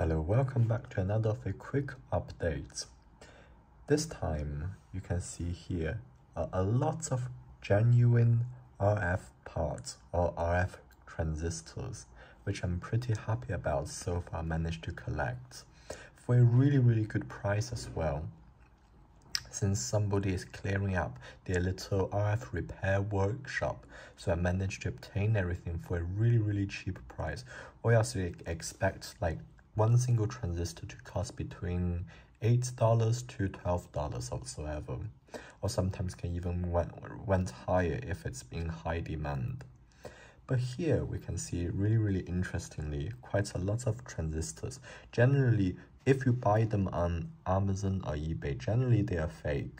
Hello, welcome back to another of a quick update. This time, you can see here are a lot of genuine RF parts or RF transistors, which I'm pretty happy about so far managed to collect for a really, really good price as well. Since somebody is clearing up their little RF repair workshop, so I managed to obtain everything for a really, really cheap price. Or else you expect like one single transistor to cost between $8 to $12 or whatsoever, or sometimes can even went, went higher if it's in high demand. But here we can see really, really interestingly, quite a lot of transistors. Generally, if you buy them on Amazon or eBay, generally they are fake.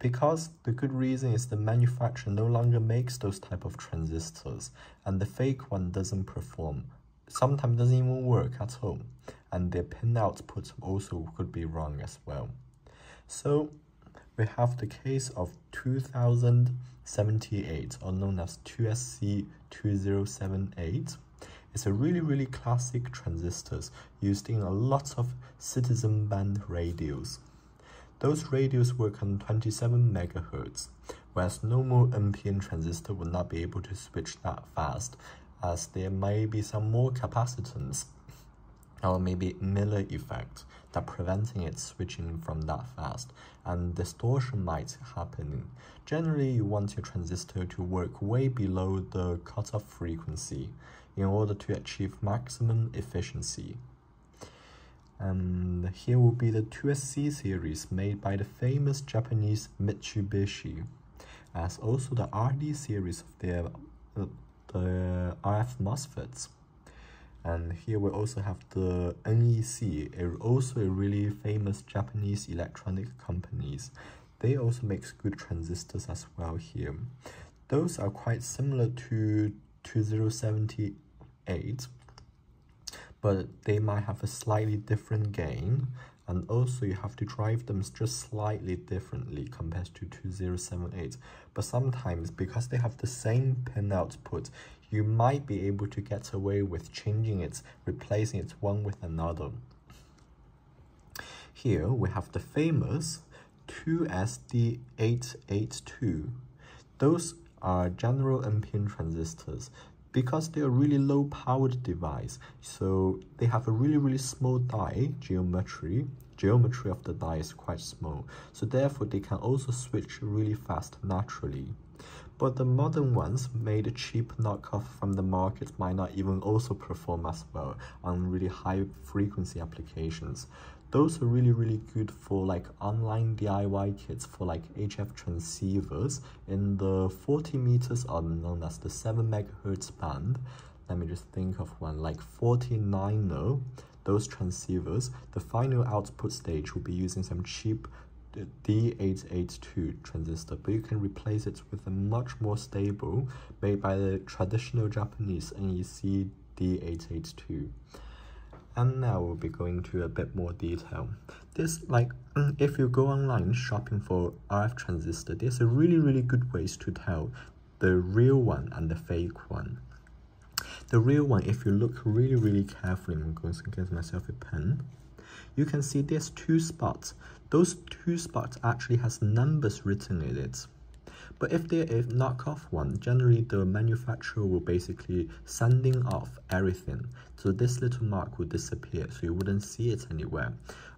Because the good reason is the manufacturer no longer makes those type of transistors and the fake one doesn't perform sometimes doesn't even work at all and the pin output also could be wrong as well. So we have the case of 2078 or known as 2SC2078 it's a really really classic transistors used in a lot of citizen band radios. Those radios work on 27 megahertz whereas normal NPN transistor would not be able to switch that fast as there may be some more capacitance or maybe Miller effect that preventing it switching from that fast and distortion might happen. Generally, you want your transistor to work way below the cutoff frequency in order to achieve maximum efficiency. And here will be the 2SC series made by the famous Japanese Mitsubishi, as also the RD series of their the RF MOSFETs. And here we also have the NEC, also a really famous Japanese electronic companies. They also makes good transistors as well here. Those are quite similar to 2078, but they might have a slightly different gain and also you have to drive them just slightly differently compared to 2078 but sometimes because they have the same pin output you might be able to get away with changing it replacing it one with another. Here we have the famous 2SD882 those are general NPN transistors because they're really low powered device so they have a really really small die geometry. Geometry of the die is quite small so therefore they can also switch really fast naturally. But the modern ones made cheap knockoff from the market might not even also perform as well on really high frequency applications those are really really good for like online DIY kits for like HF transceivers in the 40 meters are known as the 7 megahertz band. Let me just think of one like 49 those transceivers. The final output stage will be using some cheap uh, D882 transistor but you can replace it with a much more stable made by the traditional Japanese NEC D882 and now we'll be going to a bit more detail. This like mm, if you go online shopping for RF transistor there's a really really good ways to tell the real one and the fake one. The real one if you look really really carefully I'm going to get myself a pen you can see there's two spots. Those two spots actually has numbers written in it but if there is knockoff one, generally the manufacturer will basically sending off everything. So this little mark will disappear, so you wouldn't see it anywhere.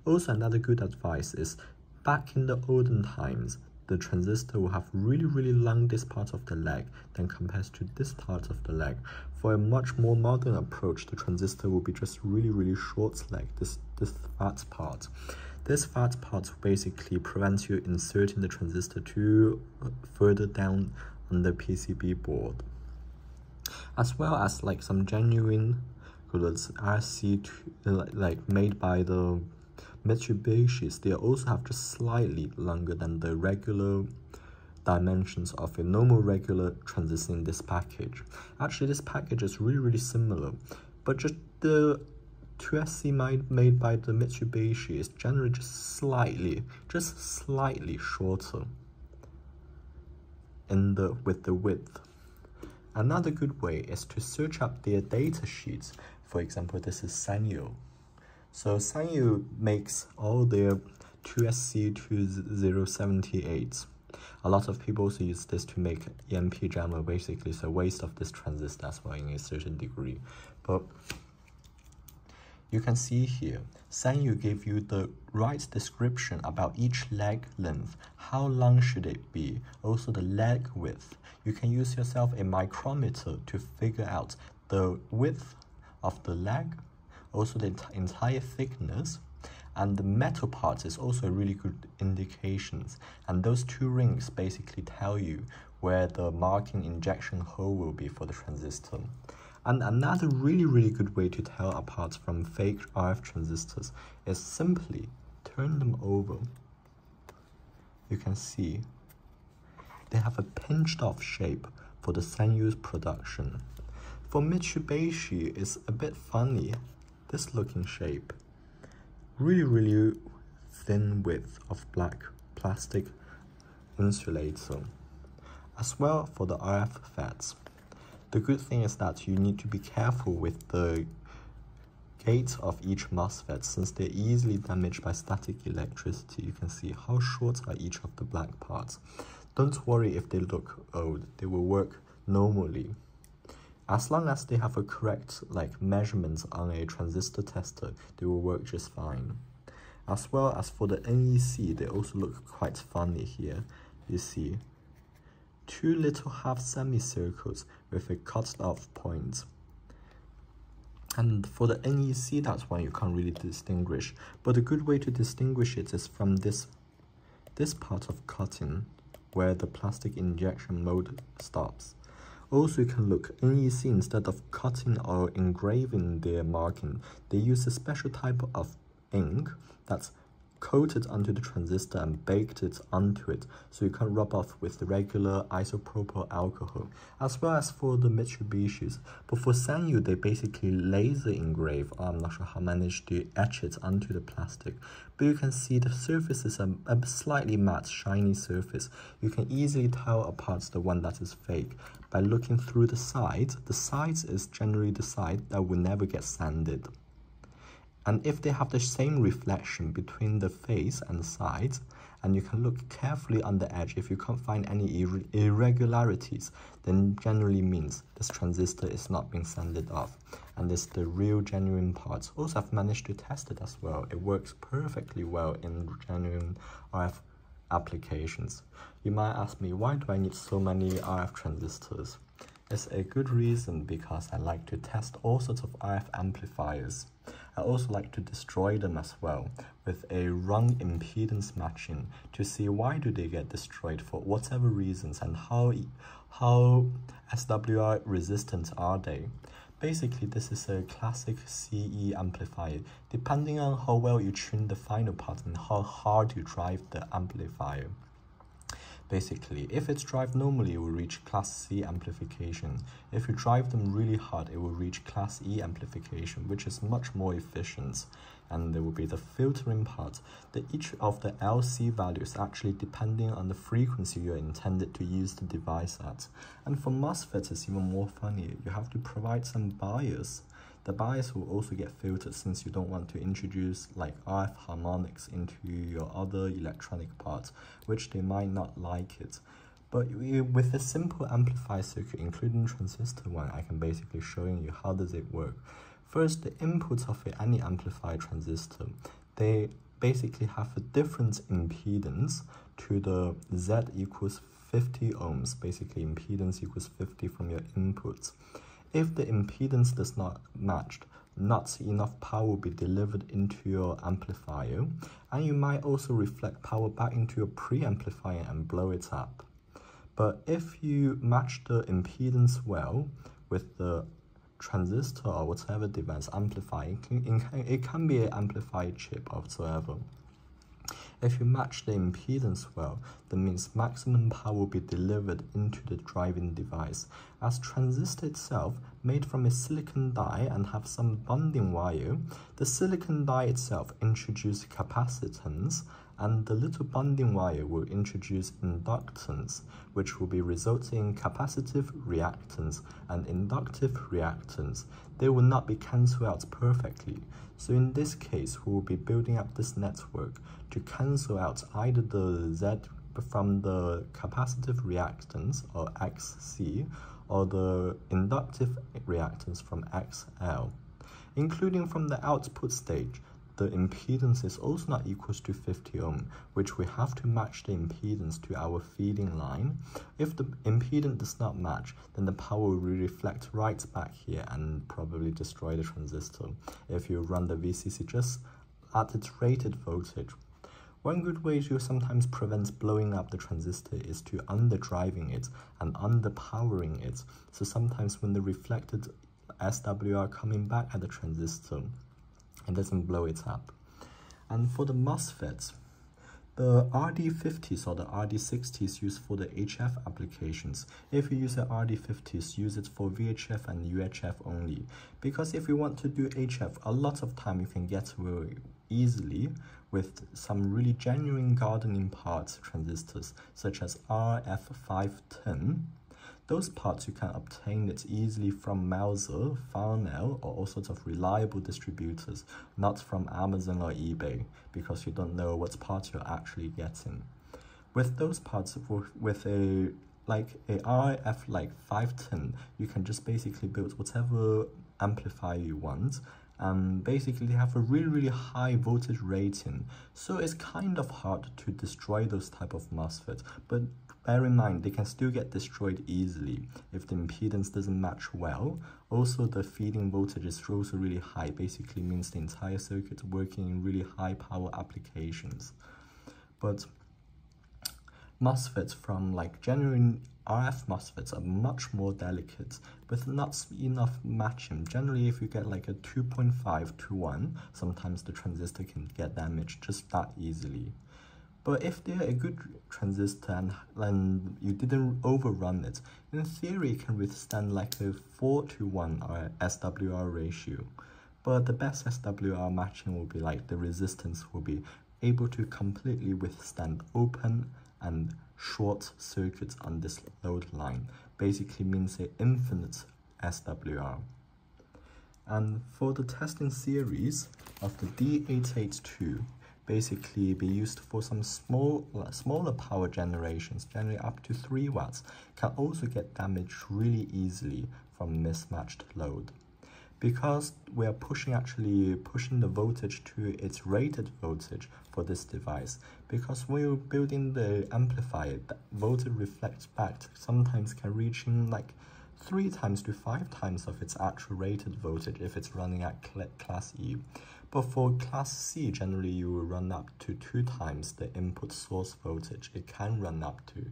Also, another good advice is back in the olden times, the transistor will have really really long this part of the leg than compared to this part of the leg. For a much more modern approach, the transistor will be just really really short leg, this, this fat part. This fat part basically prevents you inserting the transistor too uh, further down on the PCB board. As well as like some genuine goods RC uh, like made by the Mitsubishi's, they also have just slightly longer than the regular dimensions of a normal regular transistor in this package. Actually, this package is really, really similar, but just the 2SC made by the Mitsubishi is generally just slightly, just slightly shorter in the with the width. Another good way is to search up their data sheets. For example, this is Sanyo. So Sanyo makes all their 2SC2078. A lot of people also use this to make EMP jammer, basically a waste of this transistor as well in a certain degree. But you can see here, Sanyo gave you the right description about each leg length. How long should it be? Also the leg width. You can use yourself a micrometer to figure out the width of the leg, also the entire thickness, and the metal part is also a really good indications. And those two rings basically tell you where the marking injection hole will be for the transistor. And another really, really good way to tell apart from fake RF transistors is simply turn them over. You can see they have a pinched off shape for the Sanyo's production. For Mitsubishi, it's a bit funny, this looking shape. Really, really thin width of black plastic insulator. As well for the RF FETs. The good thing is that you need to be careful with the gates of each MOSFET since they're easily damaged by static electricity. You can see how short are each of the black parts. Don't worry if they look old, they will work normally. As long as they have a correct like measurements on a transistor tester, they will work just fine. As well as for the NEC, they also look quite funny here. You see, two little half semicircles with a cut off point. And for the NEC, that's one you can't really distinguish. But a good way to distinguish it is from this, this part of cutting, where the plastic injection mold stops. Also, you can look, NEC instead of cutting or engraving their marking, they use a special type of ink that's coated onto the transistor and baked it onto it so you can rub off with the regular isopropyl alcohol as well as for the Mitsubishis. But for Sanyo they basically laser engrave I'm not sure how managed to etch it onto the plastic. But you can see the surface is a, a slightly matte shiny surface. You can easily tell apart the one that is fake. By looking through the sides the sides is generally the side that will never get sanded and if they have the same reflection between the face and the sides, and you can look carefully on the edge, if you can't find any ir irregularities, then generally means this transistor is not being sanded off. And this is the real genuine parts. Also, I've managed to test it as well. It works perfectly well in genuine RF applications. You might ask me, why do I need so many RF transistors? It's a good reason because I like to test all sorts of RF amplifiers. I also like to destroy them as well with a wrong impedance matching to see why do they get destroyed for whatever reasons and how how SWR resistant are they. Basically, this is a classic CE amplifier. Depending on how well you tune the final part and how hard you drive the amplifier. Basically, if it's drive normally, it will reach class C amplification. If you drive them really hard, it will reach class E amplification, which is much more efficient. And there will be the filtering part, that each of the LC values actually depending on the frequency you're intended to use the device at. And for MOSFET, it's even more funny. You have to provide some bias the bias will also get filtered since you don't want to introduce like RF harmonics into your other electronic parts, which they might not like it. But with a simple amplifier circuit, including transistor one, I can basically showing you how does it work. First, the inputs of any amplifier transistor, they basically have a different impedance to the Z equals 50 ohms, basically impedance equals 50 from your inputs. If the impedance does not match, not enough power will be delivered into your amplifier, and you might also reflect power back into your preamplifier and blow it up. But if you match the impedance well with the transistor or whatever device amplifying, it can be an amplifier chip or whatsoever. If you match the impedance well, that means maximum power will be delivered into the driving device. As transistor itself, made from a silicon die and have some bonding wire, the silicon die itself introduces capacitance and the little bonding wire will introduce inductance, which will be resulting in capacitive reactance and inductive reactance. They will not be cancelled out perfectly. So in this case, we will be building up this network to cancel out either the Z from the capacitive reactance, or XC, or the inductive reactance from XL. Including from the output stage, the impedance is also not equals to 50 ohm, which we have to match the impedance to our feeding line. If the impedance does not match, then the power will reflect right back here and probably destroy the transistor if you run the VCC just at its rated voltage. One good way to sometimes prevent blowing up the transistor is to underdriving it and underpowering it. So sometimes when the reflected SWR coming back at the transistor, it doesn't blow it up. And for the MOSFETs, the RD50s or the RD60s used for the HF applications. If you use the RD50s, use it for VHF and UHF only. Because if you want to do HF, a lot of time you can get very easily with some really genuine gardening parts transistors, such as RF510, those parts you can obtain it easily from Mouser, Farnell, or all sorts of reliable distributors, not from Amazon or eBay, because you don't know what parts you're actually getting. With those parts, with a like a RF like 510, you can just basically build whatever amplifier you want and basically have a really really high voltage rating so it's kind of hard to destroy those type of MOSFETs but bear in mind they can still get destroyed easily if the impedance doesn't match well also the feeding voltage is also really high basically means the entire circuit working in really high power applications but MOSFETs from like genuine RF MOSFETs are much more delicate with not enough matching. Generally, if you get like a 2.5 to 1, sometimes the transistor can get damaged just that easily. But if they're a good transistor and, and you didn't overrun it, in theory it can withstand like a 4 to 1 uh, or SWR ratio. But the best SWR matching will be like the resistance will be able to completely withstand open and short circuits on this load line basically means a infinite SWR. And for the testing series of the D882, basically be used for some small, smaller power generations, generally up to 3 watts, can also get damaged really easily from mismatched load. Because we are pushing actually pushing the voltage to its rated voltage for this device because when you're building the amplifier the voltage reflects back sometimes can reach like three times to five times of its actual rated voltage if it's running at class E. But for class C generally you will run up to two times the input source voltage. It can run up to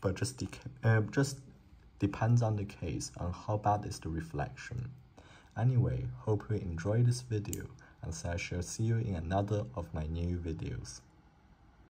but just de uh, just depends on the case on how bad is the reflection. Anyway, hope you enjoyed this video and so I shall see you in another of my new videos.